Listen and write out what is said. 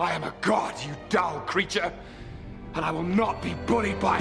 I am a god, you dull creature, and I will not be bullied by...